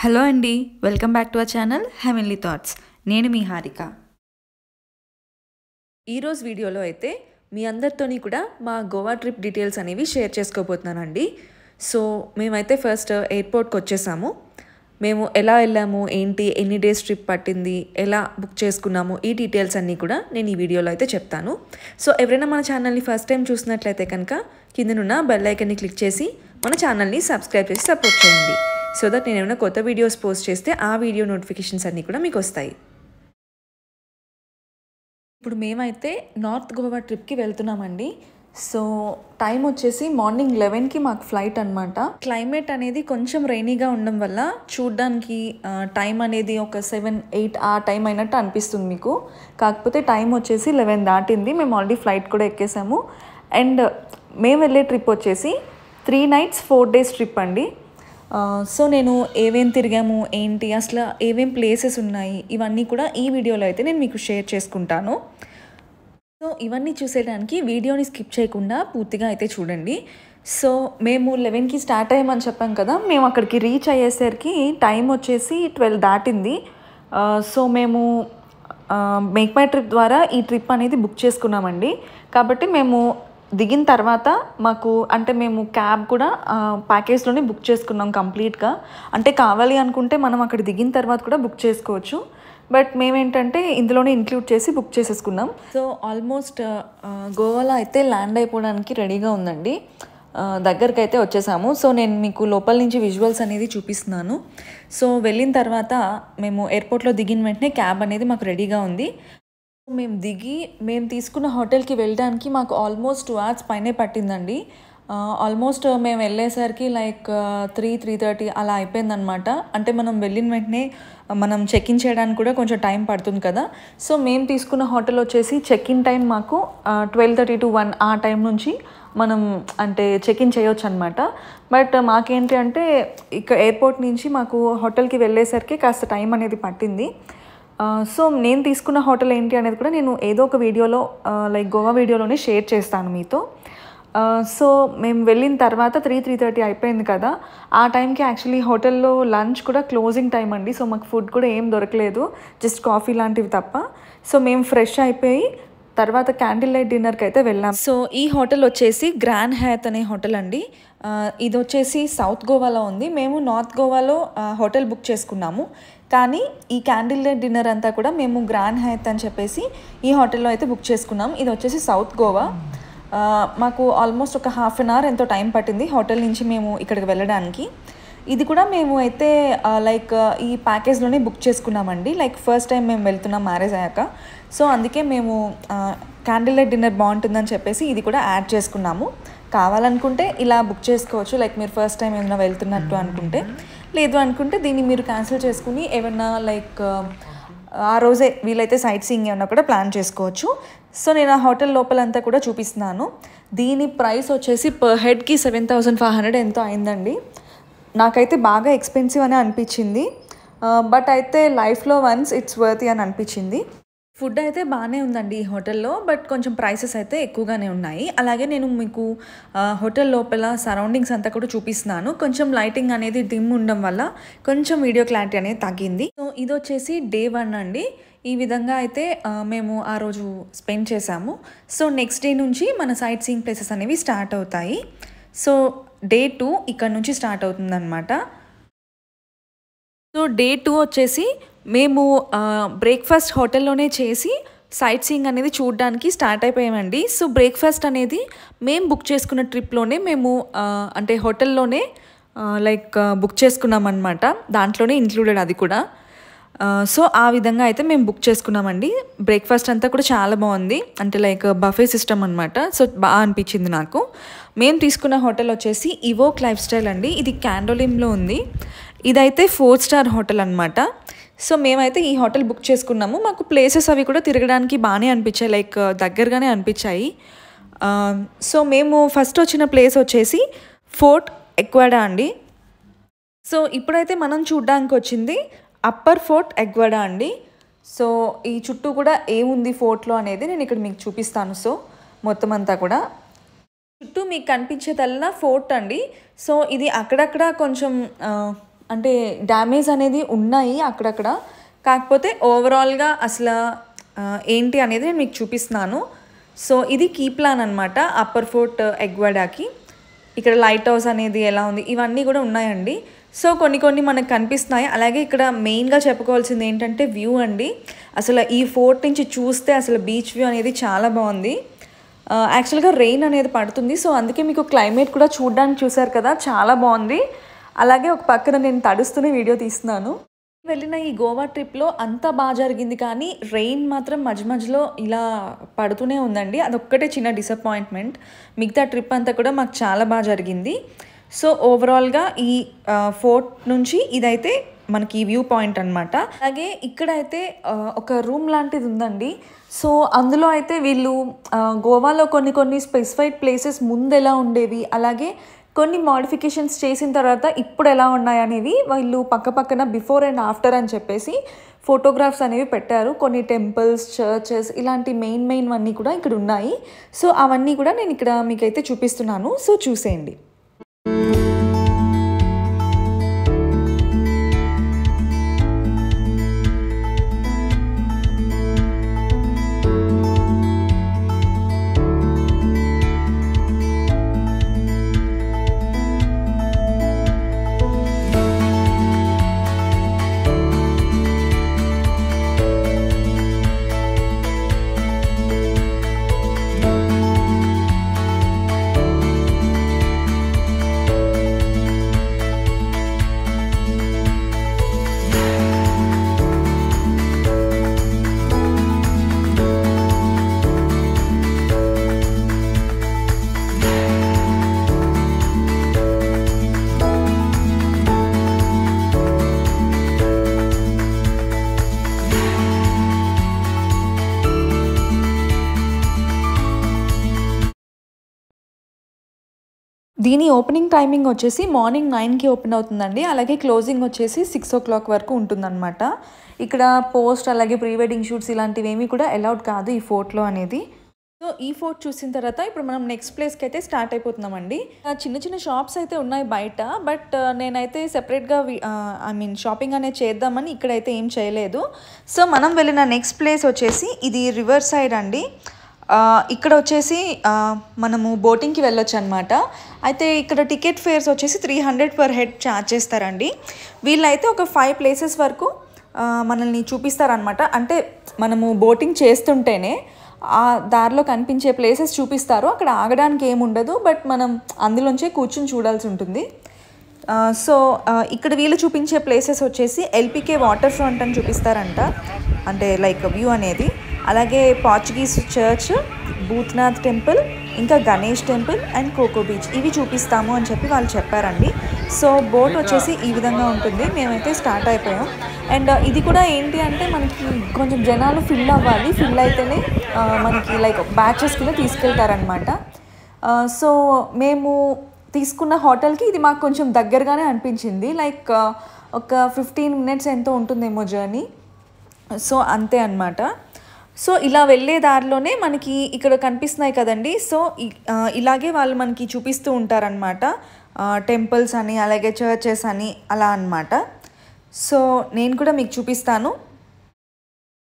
Hello అండి welcome back to our channel Heavenly Thoughts. నేను మీ హారిక. ఈరోజు వీడియోలో అయితే మీ అందరితోని కూడా మా గోవా ట్రిప్ డీటెయిల్స్ అనేవి షేర్ చేసుకోబోతున్నానండి. సో మేమైతే ఫస్ట్ ఎయిర్పోర్ట్కి వచ్చేసాము. మేము ఎలా వెళ్ళాము ఏంటి ఎన్ని డేస్ ట్రిప్ పట్టింది ఎలా బుక్ చేసుకున్నాము ఈ డీటెయిల్స్ అన్నీ కూడా నేను ఈ వీడియోలో అయితే చెప్తాను. సో ఎవరైనా మన ఛానల్ని ఫస్ట్ టైం చూసినట్లయితే కనుక కిందనున్న బెల్ ఐకన్ని క్లిక్ చేసి మన ఛానల్ని సబ్స్క్రైబ్ చేసి సపోర్ట్ చేయండి. సో దట్ నేను ఏమైనా కొత్త వీడియోస్ పోస్ట్ చేస్తే ఆ వీడియో నోటిఫికేషన్స్ అన్నీ కూడా మీకు వస్తాయి. ఇప్పుడు మేమైతే నార్త్ గోవా ట్రిప్కి వెళ్తున్నామండి. సో టైం వచ్చేసి మార్నింగ్ లెవెన్కి మాకు ఫ్లైట్ అనమాట క్లైమేట్ అనేది కొంచెం రైనీగా ఉండడం వల్ల చూడ్డానికి టైం అనేది ఒక సెవెన్ ఎయిట్ ఆ టైం అయినట్టు అనిపిస్తుంది మీకు. కాకపోతే టైం వచ్చేసి లెవెన్ దాటింది. మేము ఆల్రెడీ ఫ్లైట్ కూడా ఎక్కేసాము. అండ్ మేము వెళ్ళే ట్రిప్ వచ్చేసి three nights four days trip అండి. సో నేను ఏమేం తిరిగాము ఏంటి అసలు ఏమేం ప్లేసెస్ ఉన్నాయి ఇవన్నీ కూడా ఈ వీడియోలో అయితే నేను మీకు షేర్ చేసుకుంటాను. సో ఇవన్నీ చూసేయడానికి వీడియోని స్కిప్ చేయకుండా పూర్తిగా అయితే చూడండి. సో మేము లెవెన్కి స్టార్ట్ అయ్యామని చెప్పాం కదా మేము అక్కడికి రీచ్ అయ్యేసరికి టైం వచ్చేసి ట్వెల్వ్ దాటింది. సో మేము మేక్ మై ట్రిప్ ద్వారా ఈ ట్రిప్ అనేది బుక్ చేసుకున్నామండి. కాబట్టి మేము దిగిన తర్వాత మాకు అంటే మేము క్యాబ్ కూడా ప్యాకేజ్లోనే బుక్ చేసుకున్నాం కంప్లీట్గా. అంటే కావాలి అనుకుంటే మనం అక్కడ దిగిన తర్వాత కూడా బుక్ చేసుకోవచ్చు. బట్ మేమేంటంటే ఇందులోనే ఇంక్లూడ్ చేసి బుక్ చేసేసుకున్నాం. సో ఆల్మోస్ట్ గోవాలో అయితే ల్యాండ్ అయిపోవడానికి రెడీగా ఉందండి. దగ్గరికి అయితే వచ్చేసాము. సో నేను మీకు లోపల నుంచి విజువల్స్ అనేది చూపిస్తున్నాను. సో వెళ్ళిన తర్వాత మేము ఎయిర్పోర్ట్లో దిగిన వెంటనే క్యాబ్ అనేది మాకు రెడీగా ఉంది. మేము దిగి మేము తీసుకున్న హోటల్కి వెళ్ళడానికి మాకు ఆల్మోస్ట్ టూ అవర్స్ పైనే పట్టిందండి. ఆల్మోస్ట్ మేము వెళ్ళేసరికి లైక్ త్రీ త్రీ థర్టీ అలా అయిపోయిందనమాట అంటే మనం వెళ్ళిన వెంటనే మనం చెక్ ఇన్ చేయడానికి కూడా కొంచెం టైం పడుతుంది కదా. సో మేము తీసుకున్న హోటల్ వచ్చేసి చెక్ ఇన్ టైం మాకు ట్వెల్వ్ థర్టీ టు వన్ ఆ టైం నుంచి మనం అంటే చెక్ ఇన్ చేయొచ్చు అనమాట బట్ మాకేంటి అంటే ఇక ఎయిర్పోర్ట్ నుంచి మాకు హోటల్కి వెళ్ళేసరికి కాస్త టైం అనేది పట్టింది. సో నేను తీసుకున్న హోటల్ ఏంటి అనేది కూడా నేను ఏదో ఒక వీడియోలో లైక్ గోవా వీడియోలోనే షేర్ చేస్తాను మీతో. సో మేము వెళ్ళిన తర్వాత త్రీ త్రీ థర్టీ అయిపోయింది కదా. ఆ టైంకి యాక్చువల్లీ హోటల్లో లంచ్ కూడా క్లోజింగ్ టైం అండి. సో మాకు ఫుడ్ కూడా ఏం దొరకలేదు. జస్ట్ కాఫీ లాంటివి తప్ప. సో మేము ఫ్రెష్ అయిపోయి తర్వాత క్యాండిల్ లైట్ డిన్నర్కి అయితే వెళ్ళాం. సో ఈ హోటల్ వచ్చేసి గ్రాండ్ హ్యాత్ అనే హోటల్ అండి. ఇది వచ్చేసి సౌత్ గోవాలో ఉంది. మేము నార్త్ గోవాలో హోటల్ బుక్ చేసుకున్నాము. కానీ ఈ క్యాండిల్ లైట్ డిన్నర్ అంతా కూడా మేము గ్రాండ్ హైత్ అని చెప్పేసి ఈ హోటల్లో అయితే బుక్ చేసుకున్నాం. ఇది వచ్చేసి సౌత్ గోవా మాకు ఆల్మోస్ట్ ఒక హాఫ్ అన్ అవర్ ఎంతో టైం పట్టింది హోటల్ నుంచి మేము ఇక్కడికి వెళ్ళడానికి. ఇది కూడా మేము అయితే లైక్ ఈ ప్యాకేజ్లోనే బుక్ చేసుకున్నామండి. లైక్ ఫస్ట్ టైం మేము వెళ్తున్నాం మ్యారేజ్ అయ్యాక. సో అందుకే మేము క్యాండిల్ లైట్ డిన్నర్ బాగుంటుందని చెప్పేసి ఇది కూడా యాడ్ చేసుకున్నాము. కావాలనుకుంటే ఇలా బుక్ చేసుకోవచ్చు. లైక్ మీరు ఫస్ట్ టైం ఏమైనా వెళ్తున్నట్టు అనుకుంటే. లేదు అనుకుంటే దీన్ని మీరు క్యాన్సిల్ చేసుకుని ఏమన్నా లైక్ uh, ఆ రోజే వీలైతే సైట్ సీయింగ్ ఏమన్నా కూడా ప్లాన్ చేసుకోవచ్చు. సో నేను ఆ హోటల్ లోపలంతా కూడా చూపిస్తున్నాను. దీని ప్రైస్ వచ్చేసి పర్ హెడ్కి సెవెన్ థౌసండ్ ఫైవ్ హండ్రెడ్ ఎంతో అయిందండి. నాకైతే బాగా ఎక్స్పెన్సివ్ uh, అని అనిపించింది. బట్ అయితే లైఫ్లో వన్స్ ఇట్స్ వర్తి అని అనిపించింది. ఫుడ్ అయితే బాగానే ఉందండి ఈ హోటల్లో బట్ కొంచెం ప్రైసెస్ అయితే ఎక్కువగానే ఉన్నాయి. అలాగే నేను మీకు హోటల్ లోపల సరౌండింగ్స్ అంతా కూడా చూపిస్తున్నాను. కొంచెం లైటింగ్ అనేది డిమ్ ఉండడం వల్ల కొంచెం వీడియో క్లారిటీ అనేది తగ్గింది. సో ఇది వచ్చేసి డే వన్ అండి. ఈ విధంగా అయితే మేము ఆ రోజు స్పెండ్ చేసాము సో నెక్స్ట్ డే నుంచి మన సైట్ సీయింగ్ ప్లేసెస్ అనేవి స్టార్ట్ అవుతాయి. సో డే టూ ఇక్కడ నుంచి స్టార్ట్ అవుతుందన్నమాట. సో డే టూ వచ్చేసి మేము బ్రేక్ఫాస్ట్ హోటల్లోనే చేసి సైట్ సీయింగ్ అనేది చూడడానికి స్టార్ట్ అయిపోయామండి. సో బ్రేక్ఫాస్ట్ అనేది మేము బుక్ చేసుకున్న ట్రిప్లోనే మేము అంటే హోటల్లోనే లైక్ బుక్ చేసుకున్నాం అనమాట దాంట్లోనే ఇంక్లూడెడ్ అది కూడా. సో ఆ విధంగా అయితే మేము బుక్ చేసుకున్నామండి. బ్రేక్ఫాస్ట్ అంతా కూడా చాలా బాగుంది. అంటే లైక్ బఫే సిస్టమ్ అనమాట సో బాగా అనిపించింది నాకు. మేము తీసుకున్న హోటల్ వచ్చేసి ఇవోక్ లైఫ్ స్టైల్ అండి. ఇది క్యాండోలింలో ఉంది. ఇదైతే ఫోర్ స్టార్ హోటల్ అనమాట సో మేమైతే ఈ హోటల్ బుక్ చేసుకున్నాము. మాకు ప్లేసెస్ అవి కూడా తిరగడానికి బాగానే అనిపించాయి. లైక్ దగ్గరగానే అనిపించాయి. సో మేము ఫస్ట్ వచ్చిన ప్లేస్ వచ్చేసి ఫోర్ట్ ఎక్వాడా అండి. సో ఇప్పుడైతే మనం చూడ్డానికి వచ్చింది అప్పర్ ఫోర్ట్ ఎగ్వాడా అండి. సో ఈ చుట్టూ కూడా ఏముంది ఫోర్ట్లో అనేది నేను ఇక్కడ మీకు చూపిస్తాను. సో మొత్తం అంతా కూడా చుట్టూ మీకు కనిపించేదల్లా ఫోర్ట్ అండి. సో ఇది అక్కడక్కడ కొంచెం అంటే డ్యామేజ్ అనేది ఉన్నాయి అక్కడక్కడ. కాకపోతే ఓవరాల్గా అసలు ఏంటి అనేది నేను మీకు చూపిస్తున్నాను. సో ఇది కీ ప్లాన్ అనమాట అప్పర్ ఫోర్ట్ ఎగ్వాడాకి ఇక్కడ లైట్ హౌస్ అనేది ఎలా ఉంది ఇవన్నీ కూడా ఉన్నాయండి. సో కొన్ని కొన్ని మనకు కనిపిస్తున్నాయి. అలాగే ఇక్కడ మెయిన్గా చెప్పుకోవాల్సింది ఏంటంటే వ్యూ అండి. అసలు ఈ ఫోర్ట్ నుంచి చూస్తే అసలు బీచ్ వ్యూ అనేది చాలా బాగుంది. యాక్చువల్గా రెయిన్ అనేది పడుతుంది. సో అందుకే మీకు క్లైమేట్ కూడా చూడడానికి చూసారు కదా చాలా బాగుంది. అలాగే ఒక పక్కన నేను తడుస్తూనే వీడియో తీస్తున్నాను. వెళ్ళిన ఈ గోవా ట్రిప్లో అంతా బాగా జరిగింది కానీ రెయిన్ మాత్రం మధ్య మధ్యలో ఇలా పడుతూనే ఉందండి. అదొక్కటే చిన్న డిసప్పాయింట్మెంట్ మిగతా ట్రిప్ అంతా కూడా మాకు చాలా బాగా జరిగింది. సో ఓవరాల్గా ఈ ఫోర్ట్ నుంచి ఇదైతే మనకి వ్యూ పాయింట్ అనమాట అలాగే ఇక్కడైతే ఒక రూమ్ లాంటిది ఉందండి. సో అందులో అయితే వీళ్ళు గోవాలో కొన్ని కొన్ని స్పెసిఫైడ్ ప్లేసెస్ ముందు ఎలా ఉండేవి అలాగే కొన్ని మోడిఫికేషన్స్ చేసిన తర్వాత ఇప్పుడు ఎలా ఉన్నాయి అనేవి వీళ్ళు పక్క పక్కన బిఫోర్ అండ్ ఆఫ్టర్ అని చెప్పేసి ఫోటోగ్రాఫ్స్ అనేవి పెట్టారు. కొన్ని టెంపుల్స్ చర్చెస్ ఇలాంటి మెయిన్ మెయిన్ అన్నీ కూడా ఇక్కడ ఉన్నాయి. సో అవన్నీ కూడా నేను ఇక్కడ మీకైతే చూపిస్తున్నాను. సో చూసేయండి. దీని ఓపెనింగ్ టైమింగ్ వచ్చేసి మార్నింగ్ నైన్కి ఓపెన్ అవుతుందండి. అలాగే క్లోజింగ్ వచ్చేసి సిక్స్ ఓ క్లాక్ వరకు ఉంటుందన్నమాట. ఇక్కడ పోస్ట్ అలాగే ప్రీ వెడ్డింగ్ షూట్స్ ఇలాంటివి ఏమీ కూడా అలౌడ్ కాదు ఈ ఫోర్ట్లో అనేది. సో ఈ ఫోర్ట్ చూసిన తర్వాత ఇప్పుడు మనం నెక్స్ట్ ప్లేస్కి అయితే స్టార్ట్ అయిపోతున్నామండి. చిన్న చిన్న షాప్స్ అయితే ఉన్నాయి బయట బట్ నేనైతే సెపరేట్గా ఐ మీన్ షాపింగ్ అనేది చేద్దామని ఇక్కడైతే ఏం చేయలేదు. సో మనం వెళ్ళిన నెక్స్ట్ ప్లేస్ వచ్చేసి ఇది రివర్ సైడ్ అండి. ఇక్కడ వచ్చేసి మనము బోటింగ్కి వెళ్ళొచ్చు అనమాట అయితే ఇక్కడ టికెట్ ఫేర్స్ వచ్చేసి three hundred per head charge చేస్తారండి వీళ్ళైతే ఒక ఫైవ్ ప్లేసెస్ వరకు మనల్ని చూపిస్తారనమాట. అంటే మనము బోటింగ్ చేస్తుంటేనే ఆ దారిలో కనిపించే ప్లేసెస్ చూపిస్తారు. అక్కడ ఆగడానికి ఏముండదు. బట్ మనం అందులోంచే కూర్చుని చూడాల్సి ఉంటుంది. సో ఇక్కడ వీళ్ళు చూపించే ప్లేసెస్ వచ్చేసి ఎల్పికే వాటర్ ఫ్రంట్ అని చూపిస్తారంట. అంటే లైక్ వ్యూ అనేది. అలాగే పార్చుగీస్ చర్చ్ భూత్నాథ్ టెంపుల్ ఇంకా Ganesh temple and Coco beach ఇవి చూపిస్తాము అని చెప్పి వాళ్ళు చెప్పారండి. సో బోట్ వచ్చేసి ఈ విధంగా ఉంటుంది. మేమైతే స్టార్ట్ అయిపోయాం. అండ్ ఇది కూడా ఏంటి అంటే మనకి కొంచెం జనాలు ఫిల్ అవ్వాలి. ఫిల్ అయితేనే ఆ, మనకి లైక్ బ్యాచెస్ కింద తీసుకెళ్తారనమాట సో మేము తీసుకున్న హోటల్కి ఇది మాకు కొంచెం దగ్గరగానే అనిపించింది. లైక్ ఒక ఫిఫ్టీన్ మినిట్స్ ఎంతో ఉంటుందేమో జర్నీ సో అంతే అన్నమాట. సో ఇలా వెళ్ళే దారిలోనే మనకి ఇక్కడ కనిపిస్తున్నాయి కదండి. సో ఇలాగే వాళ్ళు మనకి చూపిస్తూ ఉంటారనమాట టెంపుల్స్ అని అలాగే చర్చెస్ అని అలా అన్నమాట. సో నేను కూడా మీకు చూపిస్తాను.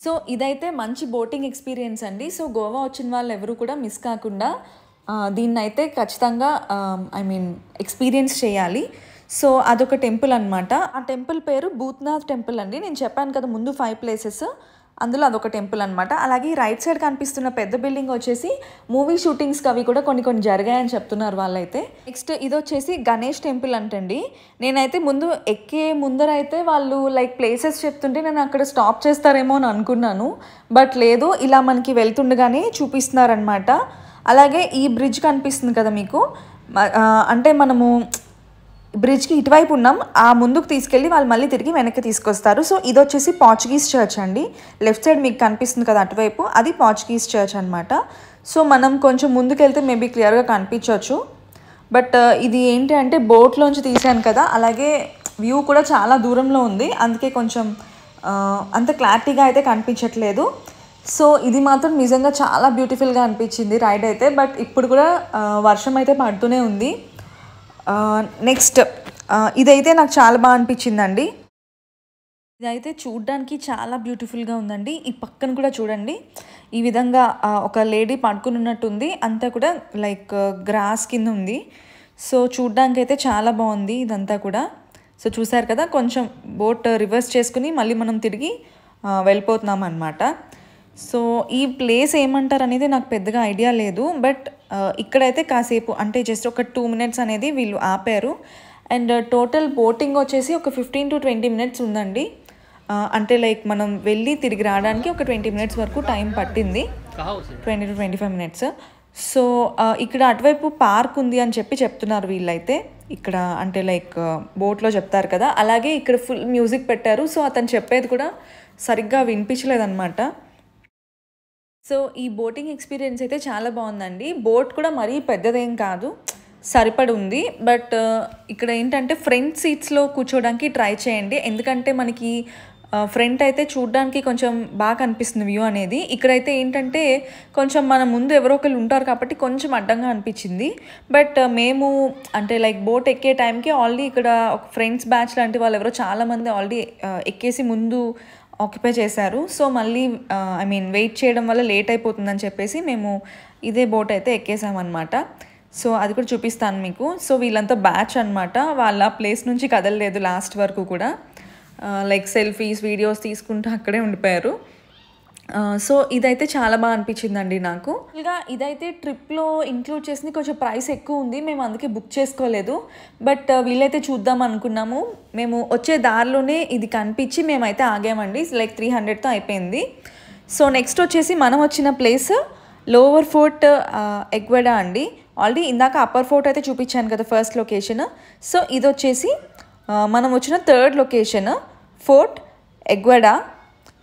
సో ఇదైతే మంచి బోటింగ్ ఎక్స్పీరియన్స్ అండి. సో గోవా వచ్చిన వాళ్ళు ఎవరు కూడా మిస్ కాకుండా దీన్ని అయితే ఖచ్చితంగా ఐ మీన్ ఎక్స్పీరియన్స్ చేయాలి. సో అదొక టెంపుల్ అనమాట ఆ టెంపుల్ పేరు భూత్నాథ్ టెంపుల్ అండి. నేను చెప్పాను కదా ముందు ఫైవ్ ప్లేసెస్. అందులో అదొక టెంపుల్ అనమాట అలాగే రైట్ సైడ్ కనిపిస్తున్న పెద్ద బిల్డింగ్ వచ్చేసి మూవీ షూటింగ్స్కి అవి కూడా కొన్ని కొన్ని జరిగాయని చెప్తున్నారు వాళ్ళైతే. నెక్స్ట్ ఇది వచ్చేసి గణేష్ టెంపుల్ అంటండి. నేనైతే ముందు ఎక్కే ముందర అయితే వాళ్ళు లైక్ ప్లేసెస్ చెప్తుంటే నేను అక్కడ స్టాప్ చేస్తారేమో అని అనుకున్నాను. బట్ లేదు ఇలా మనకి వెళ్తుండగానే చూపిస్తున్నారనమాట అలాగే ఈ బ్రిడ్జ్ కనిపిస్తుంది కదా మీకు. అంటే మనము బ్రిడ్జ్కి ఇటువైపు ఉన్నాం. ఆ ముందుకు తీసుకెళ్ళి వాళ్ళు మళ్ళీ తిరిగి వెనక్కి తీసుకొస్తారు. సో ఇది వచ్చేసి పోర్చుగీస్ చర్చ్ అండి. లెఫ్ట్ సైడ్ మీకు కనిపిస్తుంది కదా అటువైపు. అది పోర్చుగీస్ చర్చ్ అనమాట సో మనం కొంచెం ముందుకెళ్తే మేబీ క్లియర్గా కనిపించవచ్చు బట్ ఇది ఏంటి అంటే బోట్లోంచి తీసాను కదా. అలాగే వ్యూ కూడా చాలా దూరంలో ఉంది. అందుకే కొంచెం అంత క్లారిటీగా అయితే కనిపించట్లేదు. సో ఇది మాత్రం నిజంగా చాలా బ్యూటిఫుల్గా అనిపించింది రైడ్ అయితే. బట్ ఇప్పుడు కూడా వర్షం అయితే పడుతూనే ఉంది. నెక్స్ట్ ఇదైతే నాకు చాలా బాగా అనిపించిందండి. ఇదైతే చూడ్డానికి చాలా బ్యూటిఫుల్గా ఉందండి. ఈ పక్కన కూడా చూడండి. ఈ విధంగా ఒక లేడీ పడుకుని ఉన్నట్టుంది. అంతా కూడా లైక్ గ్రాస్ కింద ఉంది. సో చూడ్డానికి అయితే చాలా బాగుంది ఇదంతా కూడా. సో చూసారు కదా కొంచెం బోట్ రివర్స్ చేసుకుని మళ్ళీ మనం తిరిగి వెళ్ళిపోతున్నాం అనమాట సో ఈ ప్లేస్ ఏమంటారు అనేది నాకు పెద్దగా ఐడియా లేదు. బట్ ఇక్కడైతే కాసేపు అంటే జస్ట్ ఒక టూ మినిట్స్ అనేది వీళ్ళు ఆపారు. అండ్ టోటల్ బోటింగ్ వచ్చేసి ఒక ఫిఫ్టీన్ టు ట్వంటీ మినిట్స్ ఉందండి. అంటే లైక్ మనం వెళ్ళి తిరిగి రావడానికి ఒక ట్వంటీ మినిట్స్ వరకు టైం పట్టింది. Twenty to twenty five minutes so ఇక్కడ అటువైపు పార్క్ ఉంది అని చెప్పి చెప్తున్నారు వీళ్ళైతే. ఇక్కడ అంటే లైక్ బోట్లో చెప్తారు కదా. అలాగే ఇక్కడ ఫుల్ మ్యూజిక్ పెట్టారు. సో అతను చెప్పేది కూడా సరిగ్గా వినిపించలేదన్నమాట. సో ఈ బోటింగ్ ఎక్స్పీరియన్స్ అయితే చాలా బాగుందండి. బోట్ కూడా మరీ పెద్దదేం కాదు. సరిపడి ఉంది బట్ ఇక్కడ ఏంటంటే ఫ్రంట్ సీట్స్లో కూర్చోడానికి ట్రై చేయండి. ఎందుకంటే మనకి ఫ్రంట్ అయితే చూడడానికి కొంచెం బాగా కనిపిస్తుంది వ్యూ అనేది. ఇక్కడైతే ఏంటంటే కొంచెం మన ముందు ఎవరో ఒకరు ఉంటారు కాబట్టి కొంచెం అడ్డంగా అనిపించింది. బట్ మేము అంటే లైక్ బోట్ ఎక్కే టైంకి ఆల్రెడీ ఇక్కడ ఒక ఫ్రెండ్స్ బ్యాచ్ లాంటి వాళ్ళు ఎవరో చాలామంది ఆల్రెడీ ఎక్కేసి ముందు ఆక్యుపై చేశారు. సో మళ్ళీ ఐ మీన్ వెయిట్ చేయడం వల్ల లేట్ అయిపోతుందని చెప్పేసి మేము ఇదే బోట్ అయితే ఎక్కేసామన్నమాట. సో అది కూడా చూపిస్తాను మీకు. సో వీళ్ళంతా బ్యాచ్ అనమాట వాళ్ళ ప్లేస్ నుంచి కదలలేదు లాస్ట్ వరకు కూడా. లైక్ సెల్ఫీస్ వీడియోస్ తీసుకుంటూ అక్కడే ఉండిపోయారు. సో ఇదైతే చాలా బాగా అనిపించిందండి నాకు. ఇంకా ఇదైతే ట్రిప్లో ఇంక్లూడ్ చేసింది కొంచెం ప్రైస్ ఎక్కువ ఉంది మేము అందుకే బుక్ చేసుకోలేదు. బట్ వీలైతే చూద్దాం అనుకున్నాము. మేము వచ్చే దారిలోనే ఇది కనిపించి మేమైతే ఆగామండి లైక్ త్రీ హండ్రెడ్తో అయిపోయింది. సో నెక్స్ట్ వచ్చేసి మనం వచ్చిన ప్లేస్ లోవర్ ఫోర్ట్ ఎగ్వెడా అండి. ఆల్రెడీ ఇందాక అప్పర్ ఫోర్ట్ అయితే చూపించాను కదా ఫస్ట్ లొకేషన్. సో ఇది వచ్చేసి మనం వచ్చిన third location fort Aguada.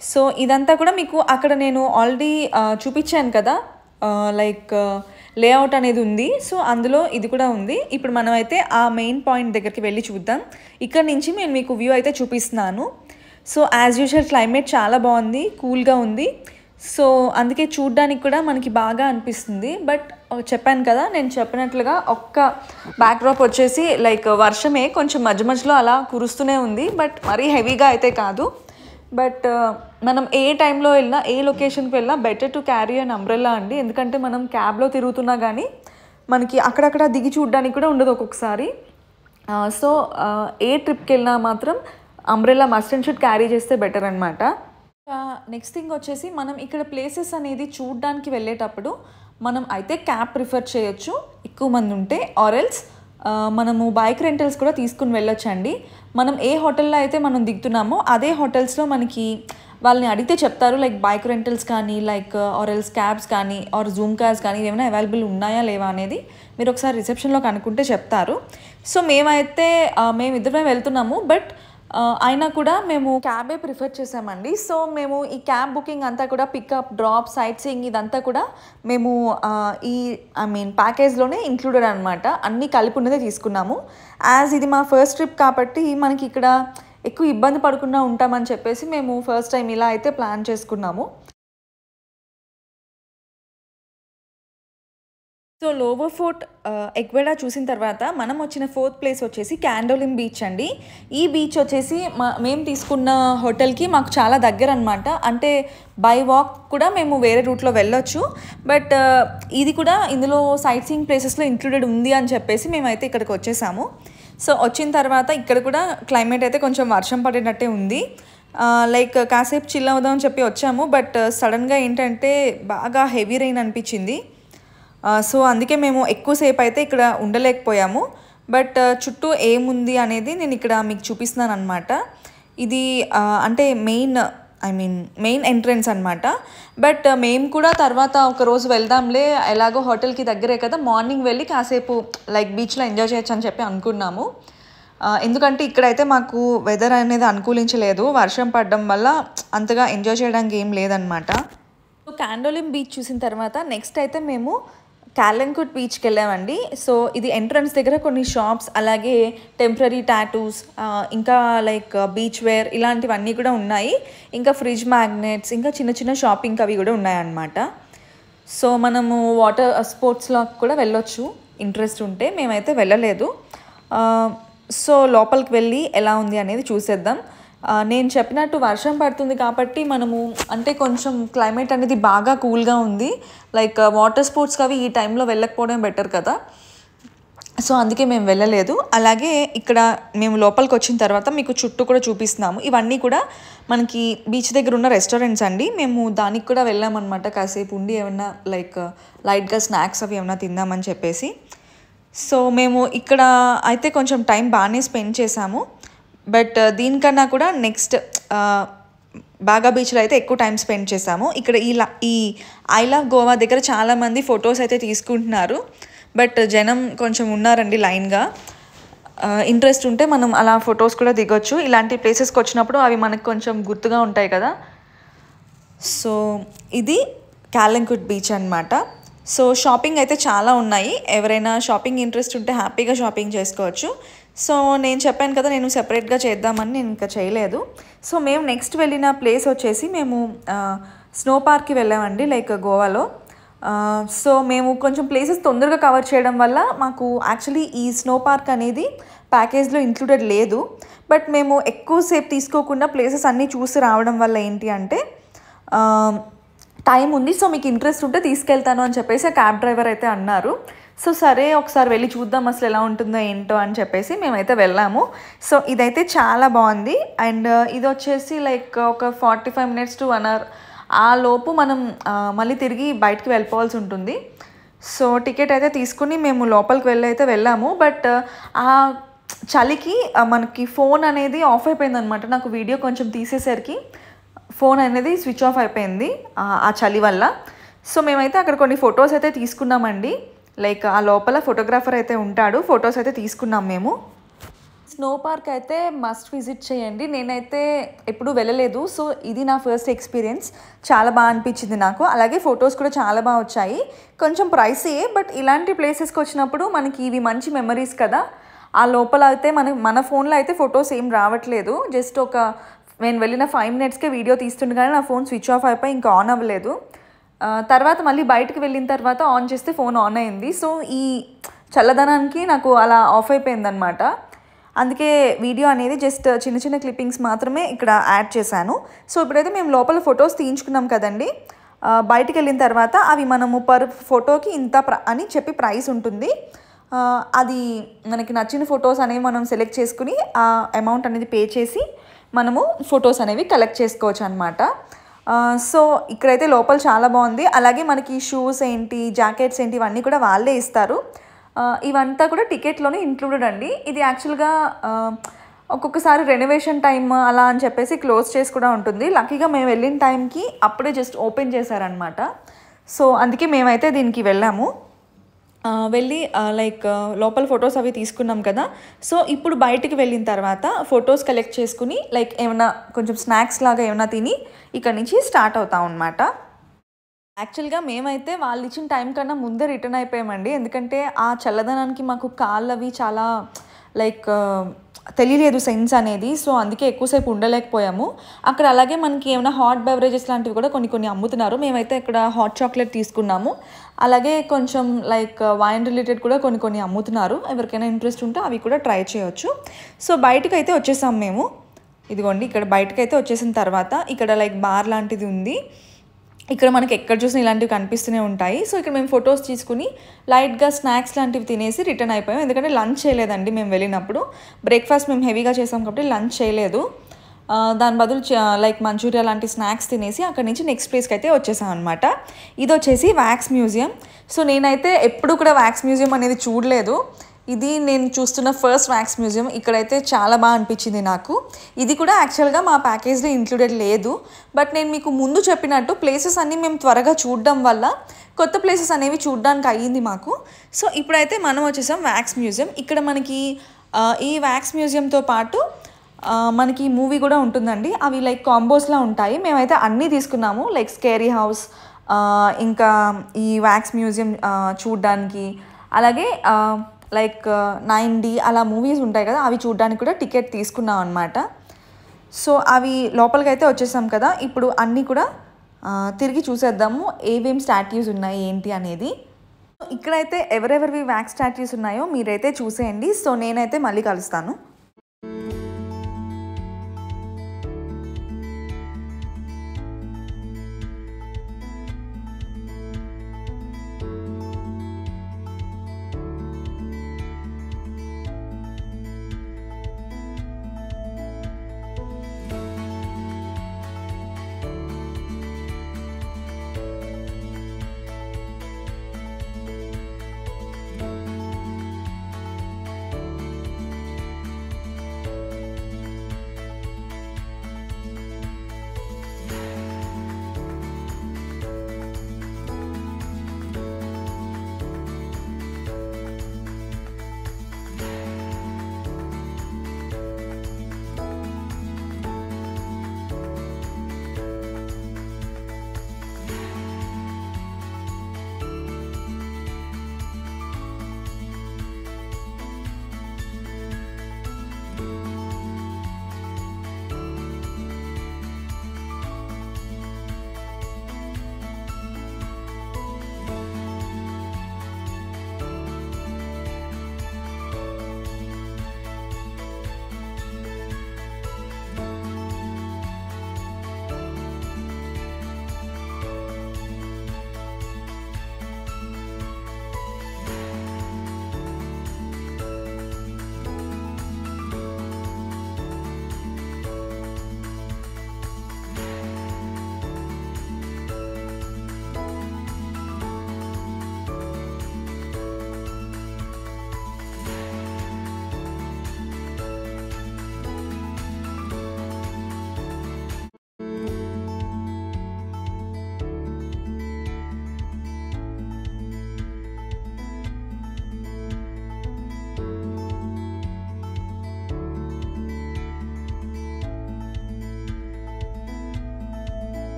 So ఇదంతా కూడా మీకు అక్కడ నేను ఆల్రెడీ చూపించాను కదా లైక్ లేఅవుట్ అనేది ఉంది. సో అందులో ఇది కూడా ఉంది. ఇప్పుడు మనం అయితే ఆ మెయిన్ పాయింట్ దగ్గరికి వెళ్ళి చూద్దాం. ఇక్కడ నుంచి నేను మీకు వ్యూ అయితే చూపిస్తున్నాను. సో యాజ్ యూజువల్ క్లైమేట్ చాలా బాగుంది కూల్గా ఉంది. సో అందుకే చూడ్డానికి కూడా మనకి బాగా అనిపిస్తుంది. బట్ చెప్పాను కదా నేను చెప్పినట్లుగా ఒక్క బ్యాక్డ్రాప్ వచ్చేసి లైక్ వర్షమే కొంచెం మధ్య మధ్యలో అలా కురుస్తూనే ఉంది. బట్ మరీ హెవీగా అయితే కాదు. బట్ మనం ఏ టైంలో వెళ్ళినా ఏ లొకేషన్కి వెళ్ళినా better to carry and umbrella అండి. ఎందుకంటే మనం క్యాబ్లో తిరుగుతున్నా కానీ మనకి అక్కడక్కడ దిగి చూడడానికి కూడా ఉండదు ఒక్కొక్కసారి. సో ఏ ట్రిప్కి వెళ్ళినా మాత్రం umbrella must and should carry చేస్తే బెటర్ అనమాట నెక్స్ట్ థింగ్ వచ్చేసి మనం ఇక్కడ ప్లేసెస్ అనేది చూడడానికి వెళ్ళేటప్పుడు మనం అయితే క్యాబ్ ప్రిఫర్ చేయొచ్చు. ఎక్కువ మంది ఉంటే ఆరెల్స్ మనము బైక్ రెంటల్స్ కూడా తీసుకుని వెళ్ళొచ్చండి. మనం ఏ హోటల్లో అయితే మనం దిగుతున్నామో అదే హోటల్స్లో మనకి వాళ్ళని అడిగితే చెప్తారు లైక్ బైక్ రెంటల్స్ కానీ లైక్ ఆరెల్స్ క్యాబ్స్ కానీ ఆర్ జూమ్ కార్స్ కానీ ఏమైనా అవైలబుల్ ఉన్నాయా లేవా అనేది మీరు ఒకసారి రిసెప్షన్లో కనుక్కుంటే చెప్తారు. సో మేమైతే మేము ఇద్దరమే వెళ్తున్నాము బట్ అయినా కూడా మేము క్యాబే ప్రిఫర్ చేసామండి సో మేము ఈ క్యాబ్ బుకింగ్ అంతా కూడా పికప్ డ్రాప్ సైట్ సీయింగ్ ఇదంతా కూడా మేము ఈ ఐ మీన్ ప్యాకేజ్లోనే ఇంక్లూడెడ్ అనమాట అన్నీ కలిపి ఉన్నదే తీసుకున్నాము. యాజ్ ఇది మా ఫస్ట్ ట్రిప్ కాబట్టి మనకి ఇక్కడ ఎక్కువ ఇబ్బంది పడకుండా ఉంటామని చెప్పేసి మేము ఫస్ట్ టైం ఇలా అయితే ప్లాన్ చేసుకున్నాము. సో లోవర్ ఫోర్ట్ ఎక్వెడా చూసిన తర్వాత మనం వచ్చిన ఫోర్త్ ప్లేస్ వచ్చేసి క్యాండోలిన్ బీచ్ అండి. ఈ బీచ్ వచ్చేసి మా మేము తీసుకున్న హోటల్కి మాకు చాలా దగ్గర అనమాట అంటే బై వాక్ కూడా మేము వేరే రూట్లో వెళ్ళొచ్చు. బట్ ఇది కూడా ఇందులో సైట్ సీయింగ్ ప్లేసెస్లో ఇంక్లూడెడ్ ఉంది అని చెప్పేసి మేమైతే ఇక్కడికి వచ్చేసాము. సో వచ్చిన తర్వాత ఇక్కడ కూడా క్లైమేట్ అయితే కొంచెం వర్షం పడేటట్టే ఉంది. లైక్ కాసేపు చిల్ అవుదామని అని చెప్పి వచ్చాము. బట్ సడన్గా ఏంటంటే బాగా హెవీ రెయిన్ అనిపించింది. సో అందుకే మేము ఎక్కువసేపు అయితే ఇక్కడ ఉండలేకపోయాము. బట్ చుట్టూ ఏముంది అనేది నేను ఇక్కడ మీకు చూపిస్తున్నాను అనమాట ఇది అంటే main I mean main entrance అనమాట బట్ మేము కూడా తర్వాత ఒక రోజు వెళ్దాంలే ఎలాగో హోటల్కి దగ్గరే కదా మార్నింగ్ వెళ్ళి కాసేపు లైక్ బీచ్లో ఎంజాయ్ చేయొచ్చు అని చెప్పి అనుకున్నాము. ఎందుకంటే ఇక్కడైతే మాకు వెదర్ అనేది అనుకూలించలేదు. వర్షం పడడం వల్ల అంతగా ఎంజాయ్ చేయడానికి ఏం లేదనమాట క్యాండోలిం బీచ్ చూసిన తర్వాత నెక్స్ట్ అయితే మేము క్యాలంకుట్ బీచ్కి వెళ్ళామండి సో ఇది ఎంట్రన్స్ దగ్గర కొన్ని షాప్స్ అలాగే టెంపరీ టాటూస్ ఇంకా లైక్ బీచ్ వేర్ ఇలాంటివన్నీ కూడా ఉన్నాయి. ఇంకా ఫ్రిడ్జ్ మ్యాగ్నెట్స్ ఇంకా చిన్న చిన్న షాపింగ్ అవి కూడా ఉన్నాయన్నమాట. సో మనము వాటర్ స్పోర్ట్స్లో కూడా వెళ్ళొచ్చు. ఇంట్రెస్ట్ ఉంటే మేమైతే వెళ్ళలేదు. సో లోపలికి వెళ్ళి ఎలా ఉంది అనేది చూసేద్దాం. నేను చెప్పినట్టు వర్షం పడుతుంది కాబట్టి మనము అంటే కొంచెం క్లైమేట్ అనేది బాగా కూల్గా ఉంది. లైక్ వాటర్ స్పోర్ట్స్ అవి ఈ టైంలో వెళ్ళకపోవడం బెటర్ కదా. సో అందుకే మేము వెళ్ళలేదు. అలాగే ఇక్కడ మేము లోపలికి వచ్చిన తర్వాత మీకు చుట్టూ కూడా చూపిస్తున్నాము. ఇవన్నీ కూడా మనకి బీచ్ దగ్గర ఉన్న రెస్టారెంట్స్ అండి. మేము దానికి కూడా వెళ్ళామన్నమాట. కాసేపు ఉండి ఏమన్నా లైక్ లైట్గా స్నాక్స్ అవి ఏమన్నా తిందామని చెప్పేసి. సో మేము ఇక్కడ అయితే కొంచెం టైం బాగానే స్పెండ్ చేసాము బట్ uh, దీనికన్నా కూడా నెక్స్ట్ uh, బాగా బీచ్లో అయితే ఎక్కువ టైం స్పెండ్ చేసాము ఇక్కడ ఈ లా ఈ ఐ లవ్ గోవా దగ్గర చాలామంది ఫొటోస్ అయితే తీసుకుంటున్నారు. బట్ జనం కొంచెం ఉన్నారండి లైన్గా. Uh, ఇంట్రెస్ట్ ఉంటే మనం అలా ఫొటోస్ కూడా దిగొచ్చు. ఇలాంటి ప్లేసెస్కి వచ్చినప్పుడు అవి మనకు కొంచెం గుర్తుగా ఉంటాయి కదా. సో ఇది క్యాలంకుట్ బీచ్ అనమాట సో షాపింగ్ అయితే చాలా ఉన్నాయి. ఎవరైనా షాపింగ్ ఇంట్రెస్ట్ ఉంటే హ్యాపీగా షాపింగ్ చేసుకోవచ్చు. సో నేను చెప్పాను కదా నేను సెపరేట్గా చేద్దామని నేను ఇంకా చేయలేదు. సో మేము నెక్స్ట్ వెళ్ళిన ప్లేస్ వచ్చేసి మేము స్నో పార్క్కి వెళ్ళామండి లైక్ గోవాలో. సో మేము కొంచెం ప్లేసెస్ తొందరగా కవర్ చేయడం వల్ల మాకు యాక్చువల్లీ ఈ స్నో పార్క్ అనేది ప్యాకేజ్లో ఇంక్లూడెడ్ లేదు. బట్ మేము ఎక్కువసేపు తీసుకోకుండా ప్లేసెస్ అన్నీ చూసి రావడం వల్ల ఏంటి అంటే టైం ఉంది సో మీకు ఇంట్రెస్ట్ ఉంటే తీసుకెళ్తాను అని చెప్పేసి ఆ క్యాబ్ డ్రైవర్ అయితే అన్నారు. సో సరే ఒకసారి వెళ్ళి చూద్దాం అసలు ఎలా ఉంటుందో ఏంటో అని చెప్పేసి మేమైతే వెళ్ళాము. సో ఇదైతే చాలా బాగుంది. అండ్ uh, ఇది వచ్చేసి లైక్ ఒక forty five minutes to one hour. ఆ లోపు మనం uh, మళ్ళీ తిరిగి బయటికి వెళ్ళిపోవాల్సి ఉంటుంది. సో టికెట్ అయితే తీసుకుని మేము లోపలికి వెళ్ళి అయితే వెళ్ళాము. బట్ uh, ఆ చలికి మనకి ఫోన్ అనేది ఆఫ్ అయిపోయింది అనమాట నాకు వీడియో కొంచెం తీసేసరికి ఫోన్ అనేది స్విచ్ ఆఫ్ అయిపోయింది ఆ చలి వల్ల. సో మేమైతే అక్కడ కొన్ని ఫొటోస్ అయితే తీసుకున్నామండి. లైక్ ఆ లోపల ఫోటోగ్రాఫర్ అయితే ఉంటాడు. ఫొటోస్ అయితే తీసుకున్నాం మేము. స్నో పార్క్ అయితే మస్ట్ విజిట్ చేయండి. నేనైతే ఎప్పుడూ వెళ్ళలేదు. సో ఇది నా ఫస్ట్ ఎక్స్పీరియన్స్ చాలా బాగా అనిపించింది నాకు. అలాగే ఫొటోస్ కూడా చాలా బాగా వచ్చాయి. కొంచెం ప్రైసీ బట్ ఇలాంటి ప్లేసెస్కి వచ్చినప్పుడు మనకి ఇవి మంచి మెమరీస్ కదా. ఆ లోపల అయితే మన మన ఫోన్లో అయితే ఫొటోస్ ఏం రావట్లేదు. జస్ట్ ఒక నేను వెళ్ళిన ఫైవ్ మినిట్స్కే వీడియో తీస్తుండగానే నా ఫోన్ స్విచ్ ఆఫ్ అయిపోయి ఇంకా ఆన్ అవ్వలేదు. తర్వాత మళ్ళీ బయటకు వెళ్ళిన తర్వాత ఆన్ చేస్తే ఫోన్ ఆన్ అయింది. సో ఈ చల్లదనానికి నాకు అలా ఆఫ్ అయిపోయిందనమాట అందుకే వీడియో అనేది జస్ట్ చిన్న చిన్న క్లిప్పింగ్స్ మాత్రమే ఇక్కడ యాడ్ చేశాను. సో ఇప్పుడైతే మేము లోపల ఫొటోస్ తీయించుకున్నాం కదండి. బయటికి వెళ్ళిన తర్వాత అవి మనము పర్ ఫోటోకి ఇంత ప్ర అని చెప్పి ప్రైస్ ఉంటుంది. అది మనకి నచ్చిన ఫొటోస్ అనేవి మనం సెలెక్ట్ చేసుకుని ఆ అమౌంట్ అనేది పే చేసి మనము ఫొటోస్ అనేవి కలెక్ట్ చేసుకోవచ్చు అనమాట సో ఇక్కడైతే లోపల చాలా బాగుంది. అలాగే మనకి షూస్ ఏంటి జాకెట్స్ ఏంటి ఇవన్నీ కూడా వాళ్ళే ఇస్తారు. ఇవంతా కూడా టికెట్లోనే ఇంక్లూడెడ్ అండి. ఇది యాక్చువల్గా ఒక్కొక్కసారి రెనోవేషన్ టైం అలా అని చెప్పేసి క్లోజ్ చేసి కూడా ఉంటుంది. లక్కీగా మేము వెళ్ళిన టైంకి అప్పుడే జస్ట్ ఓపెన్ చేశారనమాట సో అందుకే మేమైతే దీనికి వెళ్ళాము. వెళ్ళి లైక్ లోపల ఫొటోస్ అవి తీసుకున్నాం కదా. సో ఇప్పుడు బయటికి వెళ్ళిన తర్వాత ఫొటోస్ కలెక్ట్ చేసుకుని లైక్ ఏమైనా కొంచెం స్నాక్స్ లాగా ఏమైనా తిని ఇక్కడ నుంచి స్టార్ట్ అవుతాం అనమాట యాక్చువల్గా మేమైతే వాళ్ళు ఇచ్చిన టైం కన్నా ముందే రిటర్న్ అయిపోయామండి. ఎందుకంటే ఆ చల్లదనానికి మాకు కాళ్ళు అవి చాలా లైక్ తెలియలేదు సెన్స్ అనేది సో అందుకే ఎక్కువసేపు ఉండలేకపోయాము. అక్కడ అలాగే మనకి ఏమైనా హాట్ బెవరేజెస్ లాంటివి కూడా కొన్ని కొన్ని అమ్ముతున్నారు. మేమైతే ఇక్కడ హాట్ చాక్లెట్ తీసుకున్నాము. అలాగే కొంచెం లైక్ వైన్ రిలేటెడ్ కూడా కొన్ని కొన్ని అమ్ముతున్నారు. ఎవరికైనా ఇంట్రెస్ట్ ఉంటే అవి కూడా ట్రై చేయొచ్చు. సో బయటకు అయితే వచ్చేసాం మేము. ఇదిగోండి ఇక్కడ బయటకు అయితే వచ్చేసిన తర్వాత ఇక్కడ లైక్ బార్ లాంటిది ఉంది. ఇక్కడ మనకి ఎక్కడ చూసినా ఇలాంటివి కనిపిస్తూనే ఉంటాయి. సో ఇక్కడ మేము ఫొటోస్ తీసుకుని లైట్గా స్నాక్స్ లాంటివి తినేసి రిటర్న్ అయిపోయాం. ఎందుకంటే లంచ్ చేయలేదండి మేము వెళ్ళినప్పుడు. బ్రేక్ఫాస్ట్ మేము హెవీగా చేసాం కాబట్టి లంచ్ చేయలేదు. దాని బదులు లైక్ మంచూరియా లాంటి స్నాక్స్ తినేసి అక్కడి నుంచి నెక్స్ట్ ప్లేస్కి అయితే వచ్చేసాం అనమాట ఇది వచ్చేసి వ్యాక్స్ మ్యూజియం. సో నేనైతే ఎప్పుడు కూడా వ్యాక్స్ మ్యూజియం అనేది చూడలేదు. ఇది నేను చూస్తున్న ఫస్ట్ వ్యాక్స్ మ్యూజియం ఇక్కడైతే చాలా బాగా అనిపించింది నాకు. ఇది కూడా యాక్చువల్గా మా ప్యాకేజ్లో ఇంక్లూడెడ్ లేదు. బట్ నేను మీకు ముందు చెప్పినట్టు ప్లేసెస్ అన్నీ మేము త్వరగా చూడడం వల్ల కొత్త ప్లేసెస్ అనేవి చూడడానికి అయ్యింది మాకు. సో ఇప్పుడైతే మనం వచ్చేసాం వ్యాక్స్ మ్యూజియం ఇక్కడ మనకి ఈ వ్యాక్స్ మ్యూజియంతో పాటు మనకి మూవీ కూడా ఉంటుందండి. అవి లైక్ కాంబోస్లా ఉంటాయి. మేమైతే అన్నీ తీసుకున్నాము. లైక్ స్కేరీ హౌస్ ఇంకా ఈ వ్యాక్స్ మ్యూజియం చూడడానికి. అలాగే లైక్ నైన్ డి అలా మూవీస్ ఉంటాయి కదా అవి చూడడానికి కూడా టికెట్ తీసుకున్నాం అనమాట సో అవి లోపలికి అయితే వచ్చేసాం కదా ఇప్పుడు అన్నీ కూడా తిరిగి చూసేద్దాము ఏవేం స్టాట్యూస్ ఉన్నాయి ఏంటి అనేది. ఇక్కడైతే ఎవరెవరివి వ్యాక్స్ స్టాట్యూస్ ఉన్నాయో మీరైతే చూసేయండి. సో నేనైతే మళ్ళీ కలుస్తాను.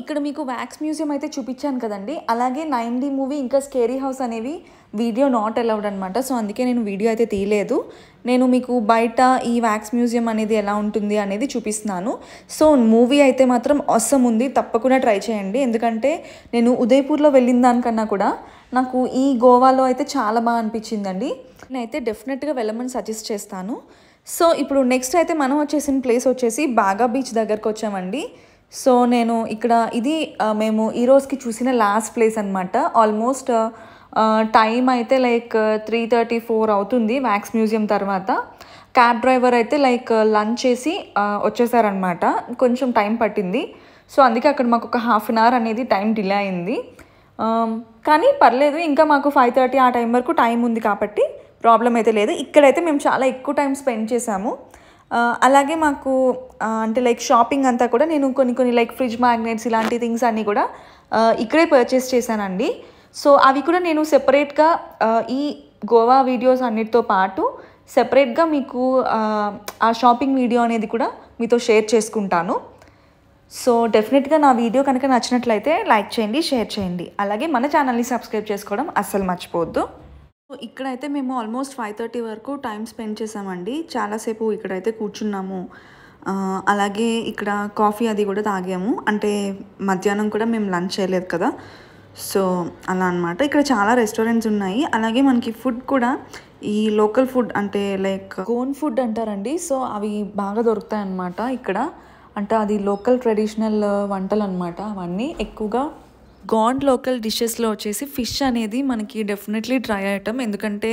ఇక్కడ మీకు వ్యాక్స్ మ్యూజియం అయితే చూపించాను కదండి. అలాగే నైన్ డి మూవీ ఇంకా స్కేరీ హౌస్ అనేవి వీడియో నాట్ అలౌడ్ అనమాట సో అందుకే నేను వీడియో అయితే తీయలేదు. నేను మీకు బయట ఈ వ్యాక్స్ మ్యూజియం అనేది ఎలా ఉంటుంది అనేది చూపిస్తున్నాను. సో మూవీ అయితే మాత్రం అవసరం ఉంది. తప్పకుండా ట్రై చేయండి. ఎందుకంటే నేను ఉదయపూర్లో వెళ్ళిన దానికన్నా కూడా నాకు ఈ గోవాలో అయితే చాలా బాగా అనిపించిందండి. నేనైతే డెఫినెట్గా వెళ్ళమని సజెస్ట్ చేస్తాను. సో ఇప్పుడు నెక్స్ట్ అయితే మనం వచ్చేసిన ప్లేస్ వచ్చేసి బాగా బీచ్ దగ్గరకు వచ్చామండి. సో నేను ఇక్కడ ఇది మేము ఈ రోజుకి చూసిన లాస్ట్ ప్లేస్ అనమాట ఆల్మోస్ట్ టైం అయితే లైక్ త్రీ థర్టీ ఫోర్ అవుతుంది వ్యాక్స్ మ్యూజియం తర్వాత. క్యాబ్ డ్రైవర్ అయితే లైక్ లంచ్ చేసి వచ్చేసారనమాట కొంచెం టైం పట్టింది. సో అందుకే అక్కడ మాకు ఒక హాఫ్ అన్ అవర్ అనేది టైం డిలే అయింది. కానీ పర్లేదు ఇంకా మాకు ఫైవ్ థర్టీ ఆ టైం వరకు టైం ఉంది కాబట్టి ప్రాబ్లం అయితే లేదు. ఇక్కడైతే మేము చాలా ఎక్కువ టైం స్పెండ్ చేసాము అలాగే మాకు అంటే లైక్ షాపింగ్ అంతా కూడా నేను కొన్ని కొన్ని లైక్ ఫ్రిడ్జ్ మ్యాగ్నెట్స్ ఇలాంటి థింగ్స్ అన్నీ కూడా ఇక్కడే పర్చేస్ చేశానండి. సో అవి కూడా నేను సెపరేట్గా ఈ గోవా వీడియోస్ అన్నిటితో పాటు సెపరేట్గా మీకు ఆ, ఆ షాపింగ్ వీడియో అనేది కూడా మీతో షేర్ చేసుకుంటాను. సో డెఫినెట్గా నా వీడియో కనుక నచ్చినట్లయితే లైక్ చేయండి షేర్ చేయండి. అలాగే మన ఛానల్ని సబ్స్క్రైబ్ చేసుకోవడం అస్సలు మర్చిపోవద్దు. సో ఇక్కడైతే మేము ఆల్మోస్ట్ ఫైవ్ థర్టీ వరకు టైం స్పెండ్ చేసామండి. చాలాసేపు ఇక్కడైతే కూర్చున్నాము. అలాగే ఇక్కడ కాఫీ అది కూడా తాగాము. అంటే మధ్యాహ్నం కూడా మేము లంచ్ చేయలేదు కదా. సో అలా అనమాట ఇక్కడ చాలా రెస్టారెంట్స్ ఉన్నాయి. అలాగే మనకి ఫుడ్ కూడా ఈ లోకల్ ఫుడ్ అంటే లైక్ గోన్ ఫుడ్ అంటారండి. సో అవి బాగా దొరుకుతాయి అన్నమాట ఇక్కడ. అంటే అది లోకల్ ట్రెడిషనల్ వంటలు అనమాట అవన్నీ ఎక్కువగా గాండ్ లోకల్ డిషెస్లో వచ్చేసి ఫిష్ అనేది మనకి డెఫినెట్లీ ట్రై ఐటమ్. ఎందుకంటే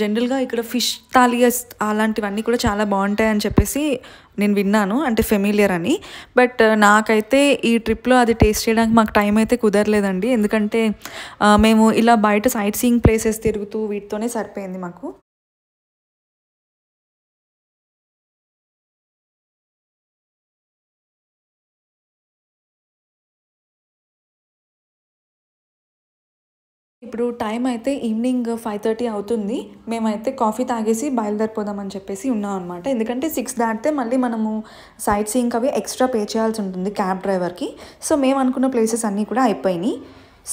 జనరల్గా ఇక్కడ ఫిష్ థాలియస్ అలాంటివన్నీ కూడా చాలా బాగుంటాయి అని చెప్పేసి నేను విన్నాను. అంటే ఫెమిలియర్ అని. బట్ నాకైతే ఈ ట్రిప్లో అది టేస్ట్ చేయడానికి మాకు టైం అయితే కుదరలేదండి. ఎందుకంటే మేము ఇలా బయట సైట్ సీయింగ్ ప్లేసెస్ తిరుగుతూ వీటితోనే సరిపోయింది మాకు. ఇప్పుడు టైం అయితే ఈవినింగ్ ఫైవ్ థర్టీ అవుతుంది. మేమైతే కాఫీ తాగేసి బయలుదేరిపోదామని చెప్పేసి ఉన్నాం అనమాట ఎందుకంటే సిక్స్ దాటితే మళ్ళీ మనము సైట్ సీయింగ్ అవి ఎక్స్ట్రా పే చేయాల్సి ఉంటుంది క్యాబ్ డ్రైవర్కి. సో మేము అనుకున్న ప్లేసెస్ అన్నీ కూడా అయిపోయినాయి.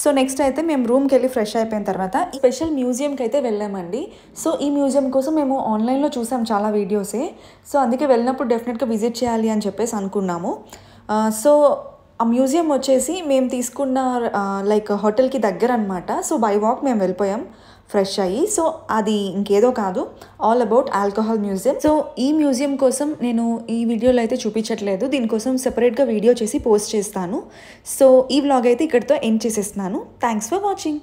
సో నెక్స్ట్ అయితే మేము రూమ్కి వెళ్ళి ఫ్రెష్ అయిపోయిన తర్వాత ఈ స్పెషల్ మ్యూజియంకి అయితే వెళ్ళామండి. సో ఈ మ్యూజియం కోసం మేము ఆన్లైన్లో చూసాం చాలా వీడియోసే. సో అందుకే వెళ్ళినప్పుడు డెఫినెట్గా విజిట్ చేయాలి అని చెప్పేసి అనుకున్నాము. సో ఆ మ్యూజియం వచ్చేసి మేము తీసుకున్న లైక్ హోటల్కి దగ్గర అనమాట సో బై వాక్ మేము వెళ్ళిపోయాం ఫ్రెష్ అయ్యి. సో అది ఇంకేదో కాదు all about alcohol museum so ఈ మ్యూజియం కోసం నేను ఈ వీడియోలో అయితే చూపించట్లేదు. దీనికోసం సెపరేట్గా వీడియో చేసి పోస్ట్ చేస్తాను. సో ఈ వ్లాగ్ అయితే ఇక్కడితో ఎండ్ చేసేస్తున్నాను. Thanks for watching